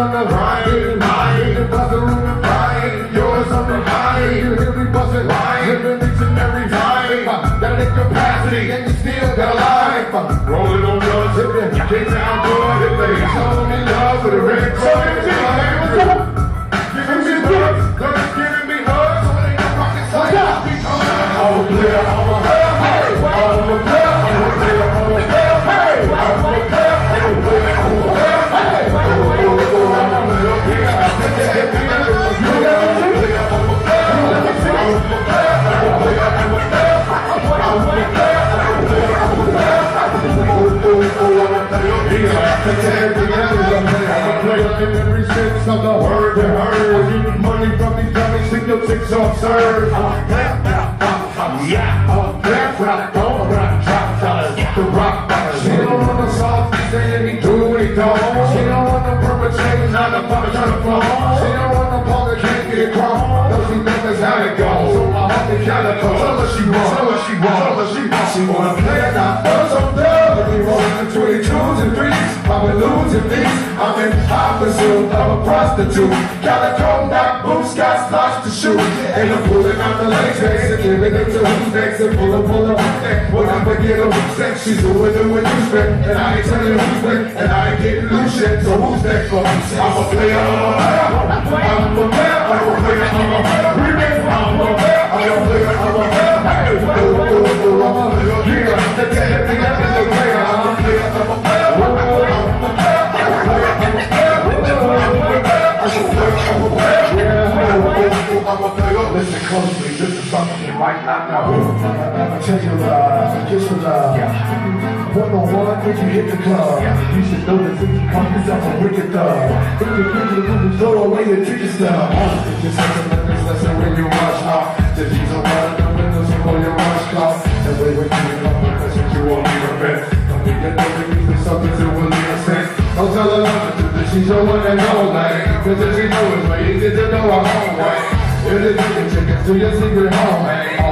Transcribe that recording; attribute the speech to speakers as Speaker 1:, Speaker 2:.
Speaker 1: on the line, line, the buzzer room and flying. Yours on the line, you hear me buzzing, line, get down good, if they show me love with a red cross. To word, money from these dummies, think your chicks on serve. Yeah, I'm back go, when I drop dollars, the rock She don't want no soft, saying he do what he don't. She don't want no perpetrating, not the pump trying to flow. She don't want no punk that can't get it wrong. Though she knows that's how it goes. So my heart is cold. Tell her she wants, tell her she wants, tell her she wants. She wanna play out, first on. 22s and 3s. I've been losing these. I'm in high pursuit of a prostitute. Got a chrome back boots, got slots to shoot. And I'm pulling out the latex and giving it to who's next. And pull up, pull up, next. When I forget a who's next, she's doing it with you spec. And I ain't telling who's next. And I ain't getting loose yet. So who's next for? I'm a player, I'm a player. I'm a player, I'm a player, I'm a player. I'm a player. Listen closely, this is something you might not know. I tell you, uh, just was, uh, one on one, when you hit the club, you should know that if you come yourself a wicked thug. If you get to the room, throw away your ticket stuff. It's just such a little lesson when you rush off. Just use a word of the windows for your rush call. And wait, wait, you come because you won't be a bet. Don't get no for something to be a sense. Don't tell her nothing that she's your one and only. Cause if she know it's way easy to know I'm home way. If the chicken chickens to your secret home, hey.